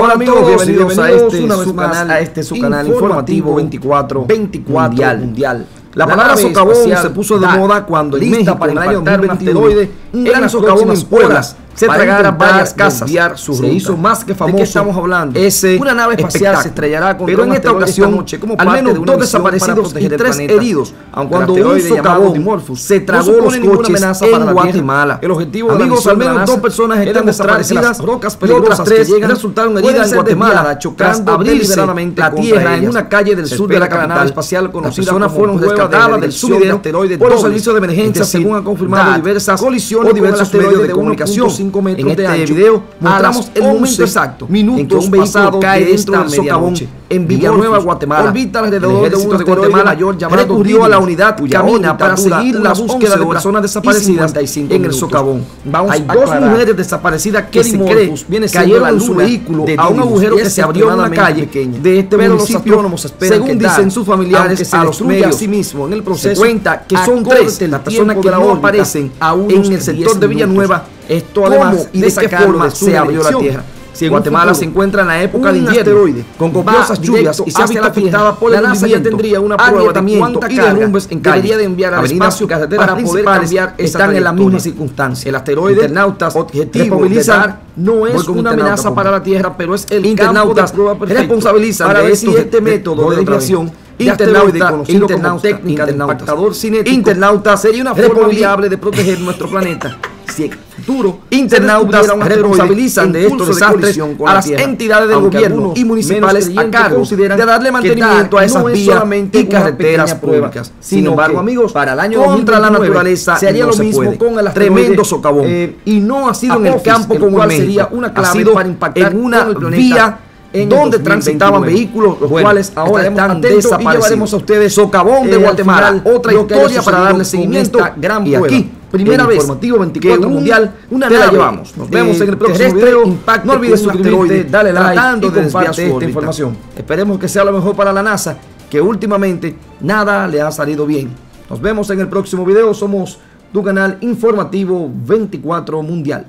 Hola amigos, bienvenidos, a este una su canal, a este su canal informativo 24, 24 mundial. mundial. La, palabra socavón se puso de moda cuando en México para el año 2021 un gran socavón en Puebla se tragara varias casas. Su se hizo más que famoso. ¿De qué estamos hablando? Ese una nave espacial se estrellará con Pero en esta ocasión, noche, como al menos dos desaparecidos y tres heridos. Aunque cuando un socavón se tragó los coches en Guatemala. El objetivo Amigos, al menos dos personas están desaparecidas. Rocas peligrosas tres resultaron heridas en Guatemala, chocando deliberadamente la tierra en una calle del sur de la capital espacial conocida como fueron rescatadas del subidero por los servicios de emergencia según han confirmado diversas colisiones o diversos medios de comunicación en este video mostramos el momento exacto minutos en que un vehículo cae dentro del socavón en Villanueva, Guatemala. Orbita alrededor de un de Guatemala mayor recurrió a la unidad Camina para seguir la búsqueda de personas desaparecidas en el socavón. Hay dos mujeres desaparecidas que se cree cayeron en su vehículo a un agujero que se abrió en una calle de este Pero los astrónomos esperan según dicen sus familiares, a los medios a sí mismo en el proceso cuenta que son tres las personas que no aparecen en el sector de Villanueva esto además y de qué forma se abrió la tierra. Si Guatemala se encuentra en la época de invierno con copiosas lluvias y se hace afectada por la NASA ya tendría una prueba de cuánta y derrumbes en calle. de enviar al espacio para poder cambiar están en la misma circunstancia. El asteroide internautas objetivo no es una amenaza para la Tierra, pero es el internautas responsabilizan para ver si este método de desviación internauta, técnica del impactador cinético, internauta sería una forma viable de proteger nuestro planeta. Si en futuro internautas responsabilizan de estos desastres a las entidades del gobierno y municipales a cargo de darle mantenimiento a esas vías y carreteras públicas. Sin embargo, amigos, para el año contra la naturaleza se haría lo mismo con el tremendo socavón. eh, y no ha sido en el campo como sería una clave para impactar en una vía en donde transitaban vehículos, los cuales ahora están desaparecidos. Y llevaremos a ustedes Socavón de eh, Guatemala, otra historia para darle seguimiento gran y aquí, primera vez informativo 24 mundial, una te la llevamos. Nos vemos en el próximo video. no olvides suscribirte, dale like y comparte esta información. Esperemos que sea lo mejor para la NASA, que últimamente nada le ha salido bien. Nos vemos en el próximo video. Somos tu canal informativo 24 mundial.